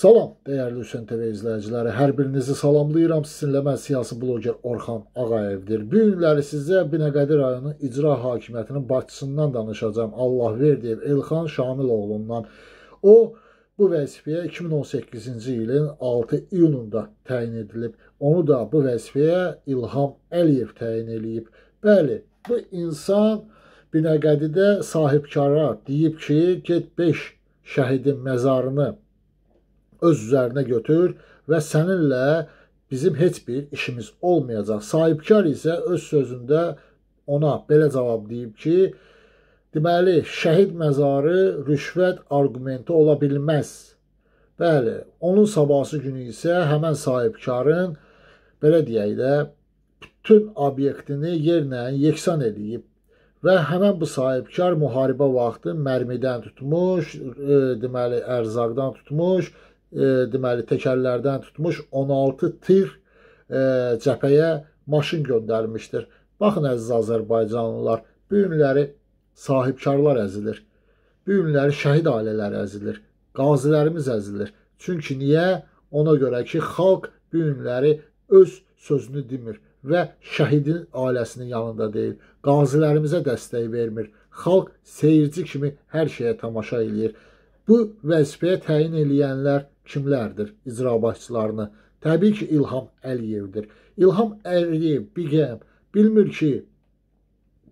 Salam, dəyərli Hüseyn TV izləyiciləri. Hər birinizi salamlayıram. Sizinlə mən siyasi bloger Orxan Ağayevdir. Bu günləri sizə Binəqədi rayonu icra hakimiyyətinin başçısından danışacağam. Allah verdiyev Elxan Şamiloğlu'ndan. O bu vəzifəyə 2018-ci ilin 6 iyununda təyin edilib. Onu da bu vəzifəyə İlham Əliyev təyin edib. Bəli, bu insan Binəqədidə sahibkara deyib ki, get 5 şəhidin məzarını öz üzərinə götür və səninlə bizim heç bir işimiz olmayacaq. Sahibkar isə öz sözündə ona belə cavab deyib ki, deməli, şəhid məzarı rüşvət arqumenti ola bilməz. Bəli, onun sabahsı günü isə həmən sahibkarın belə deyək də bütün obyektini yerlə yeksan edib və həmən bu sahibkar müharibə vaxtı mərmidən tutmuş, e, deməli ərzaqdan tutmuş, deməli təkərlərdən tutmuş 16 tir e, cəbhəyə maşın göndərmişdir. Baxın əziz Azərbaycanlılar, bu günləri sahibkarlar əzilir. Bu günləri şəhid ailələri əzilir. Qazilərimiz əzilir. Çünki niyə? Ona görə ki, xalq bu günləri öz sözünü demir və şəhidin ailəsinin yanında deyil. Qazilərimizə dəstək vermir. Xalq seyirci kimi hər şeyə tamaşa eləyir. Bu vəzifəyə təyin eləyənlər kimlərdir icra başçılarını? Təbii ki, İlham Əliyevdir. İlham Əliyev biqəm bilmir ki,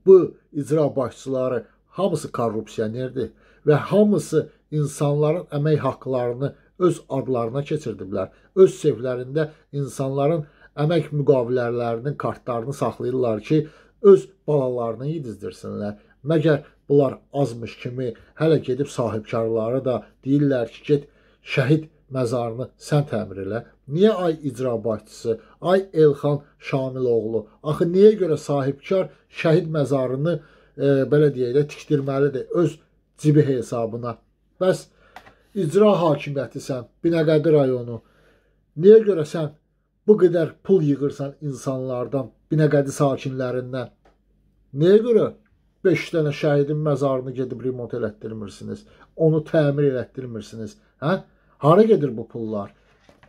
bu icra başçıları hamısı korrupsionerdir və hamısı insanların əmək haqqlarını öz adlarına keçirdiblər. Öz seflərində insanların əmək müqavilələrinin kartlarını saxlayırlar ki, öz balalarını yedizdirsinlər. Məgər bunlar azmış kimi hələ gedib sahibkarları da deyirlər ki, get şəhid məzarını sən təmir elə. Niyə ay icra başçısı, ay Elxan Şamiloğlu? Axı niyə görə sahibkar şəhid məzarını e, belə deyək də tikdirməlidir öz cibi hesabına? Bəs icra hakimiyyətisən, Binəqədi rayonu. Niyə görə sən bu qədər pul yığırsan insanlardan, Binəqədi sakinlərindən? Niyə görə 5 dənə şəhidin məzarını gedib remont elətdirmirsiniz? Onu təmir elətdirmirsiniz? Hə? Hara gedir bu pullar?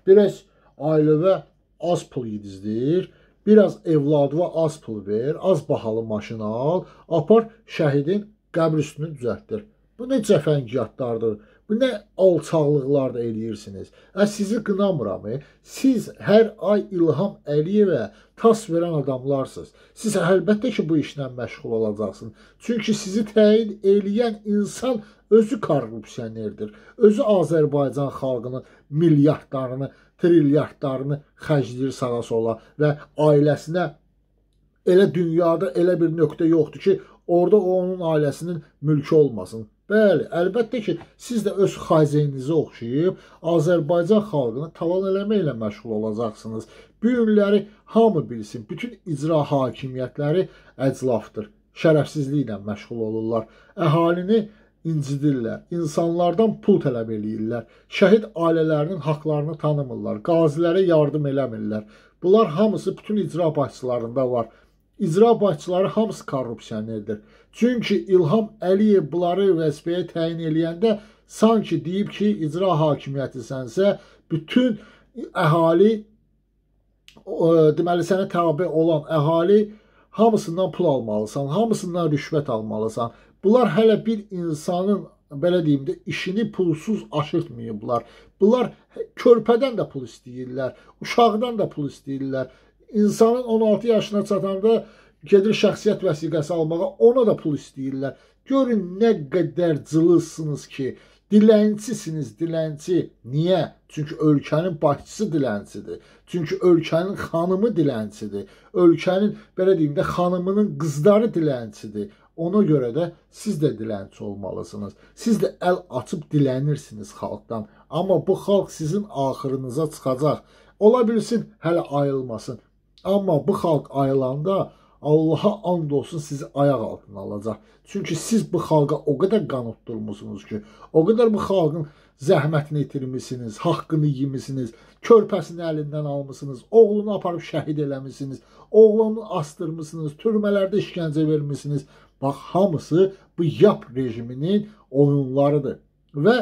Biraz ailəvə az pul yedizdir, biraz evladıva az pul ver, az bahalı maşın al, apar şəhidin qəbr üstünü düzəltdir. Bu nə cəfəngiyatlardır? Bu nə alçaqlıqlar da eləyirsiniz? Ə sizi qınamıram. E? Siz hər ay İlham Əliyevə tas verən adamlarsınız. Siz əlbəttə ki, bu işlə məşğul olacaqsınız. Çünki sizi təyin eləyən insan özü korrupsionerdir. Özü Azərbaycan xalqının milyardlarını, trilyardlarını xərcləyir sağa sola və ailəsinə elə dünyada elə bir nöqtə yoxdur ki, orada onun ailəsinin mülkü olmasın. Bəli, əlbəttə ki, siz də öz xazininizi oxşayıb Azərbaycan xalqını talan eləməklə məşğul olacaqsınız. Bu günləri hamı bilsin, bütün icra hakimiyyətləri əclafdır. Şərəfsizliklə məşğul olurlar. Əhalini incidirlər, insanlardan pul tələb eləyirlər, şəhid ailələrinin haqlarını tanımırlar, qazilərə yardım eləmirlər. Bunlar hamısı bütün icra başçılarında var. İcra başçıları hamısı korrupsionerdir. Çünki İlham Əliyev bunları vəzifəyə təyin eləyəndə sanki deyib ki, icra hakimiyyətisənsə bütün əhali deməli sənə tabe olan əhali hamısından pul almalısan, hamısından rüşvət almalısan. Bunlar hələ bir insanın belə deyim də işini pulsuz aşırtmayıblar. Bunlar körpədən də pul istəyirlər, uşaqdan da pul istəyirlər. İnsanın 16 yaşına çatanda gedir şəxsiyyət vəsiqəsi almağa, ona da pul istəyirlər. Görün nə qədər cılızsınız ki, dilənçisiniz, dilənçi. Niyə? Çünki ölkənin başçısı dilənçidir. Çünki ölkənin xanımı dilənçidir. Ölkənin belə deyim də xanımının qızları dilənçidir. Ona görə də siz də dilənçi olmalısınız. Siz də əl açıb dilənirsiniz xalqdan. Amma bu xalq sizin axırınıza çıxacaq. Ola bilsin hələ ayılmasın. Amma bu xalq ayılanda Allaha and olsun sizi ayaq altına alacaq. Çünki siz bu xalqa o qədər qan utdurmusunuz ki, o qədər bu xalqın zəhmətini itirmisiniz, haqqını yemisiniz, körpəsini əlindən almısınız, oğlunu aparıb şəhid eləmisiniz, oğlunu astırmısınız, türmələrdə işgəncə vermisiniz. Bax, hamısı bu yap rejiminin oyunlarıdır. Və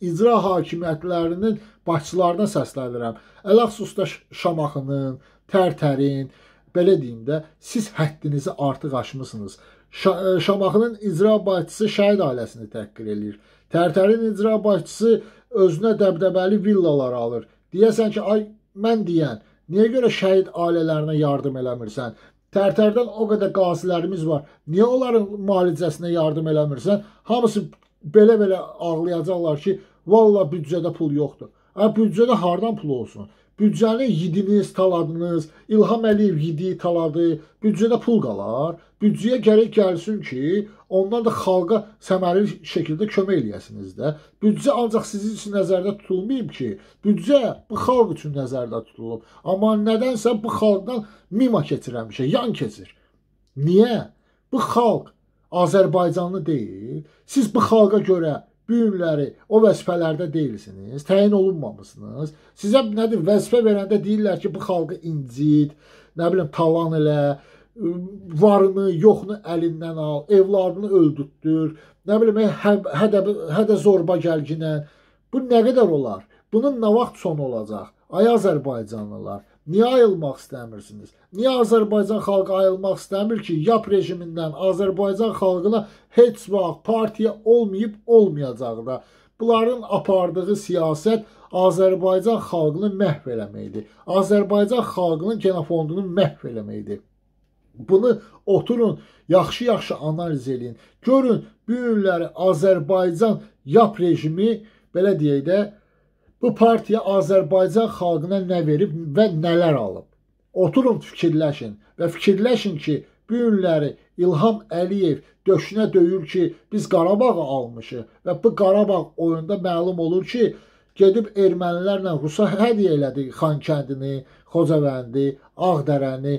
icra hakimiyyətlərinin başçılarına səslənirəm. Ələxsusda Şamaxının, Tərtərin, belə deyim də, siz həddinizi artıq aşmısınız. Şamaxının icra başçısı şəhid ailəsini təhqir eləyir. Tərtərin icra başçısı özünə dəbdəbəli villalar alır. Deyəsən ki, ay mən deyən, niyə görə şəhid ailələrinə yardım eləmirsən? Tərtərdən o qədər qazilərimiz var. Niyə onların müalicəsinə yardım eləmirsən? Hamısı belə-belə ağlayacaqlar ki, valla büdcədə pul yoxdur. Ə, büdcədə hardan pul olsun? Büdcəni yediniz, taladınız, İlham Əliyev yedi, taladı, büdcədə pul qalar. Büdcəyə gərək gəlsin ki, ondan da xalqa səmərəli şəkildə kömək eləyəsiniz də. Büdcə ancaq sizin üçün nəzərdə tutulmayıb ki, büdcə bu xalq üçün nəzərdə tutulub. Amma nədənsə bu xalqdan mima keçirəmişə, yan keçir. Niyə? Bu xalq Azərbaycanlı deyil. Siz bu xalqa görə bu günləri o vəzifələrdə deyilsiniz, təyin olunmamısınız. Sizə nədir vəzifə verəndə deyirlər ki, bu xalqı incit, nə bilim talan elə, varını, yoxunu əlindən al, evladını öldürtdür, nə bilim hə, hədə hədə zorba gəlginə. Bu nə qədər olar? Bunun nə vaxt sonu olacaq? Ay Azərbaycanlılar, Niyə ayılmaq istəmirsiniz? Niyə Azərbaycan xalqı ayılmaq istəmir ki, YAP rejimindən Azərbaycan xalqına heç vaxt partiya olmayıb olmayacaq da. Bunların apardığı siyasət Azərbaycan xalqını məhv eləməkdir. Azərbaycan xalqının genofondunu məhv eləməkdir. Bunu oturun, yaxşı-yaxşı analiz edin. Görün, bu günləri Azərbaycan YAP rejimi belə deyək də bu partiya Azərbaycan xalqına nə verib və nələr alıb. Oturun fikirləşin və fikirləşin ki, bu günləri İlham Əliyev döşünə döyür ki, biz Qarabağı almışıq və bu Qarabağ oyunda məlum olur ki, gedib ermənilərlə Rusa hədiyyə elədi Xankəndini, Xocavəndi, Ağdərəni,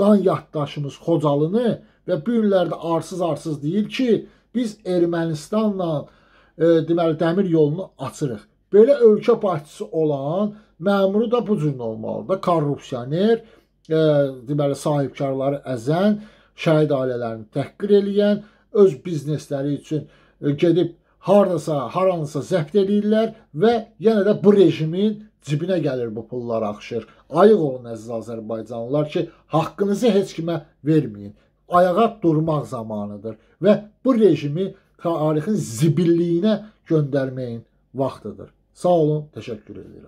qan yaddaşımız Xocalını və bu günlərdə arsız-arsız deyir ki, biz Ermənistanla e, deməli dəmir yolunu açırıq. Belə ölkə başçısı olan məmuru da bu cür olmalıdır. Korrupsioner, e, deməli sahibkarları əzən, şəhid ailələrini təhqir eləyən, öz biznesləri üçün e, gedib hardasa, haransa zəbt eləyirlər və yenə də bu rejimin cibinə gəlir bu pullar axışır. Ayıq olun əziz Azərbaycanlılar ki, haqqınızı heç kimə verməyin. Ayağa durmaq zamanıdır və bu rejimi tarixin zibilliyinə göndərməyin vaxtıdır. Sağ olun. Teşekkür ederim.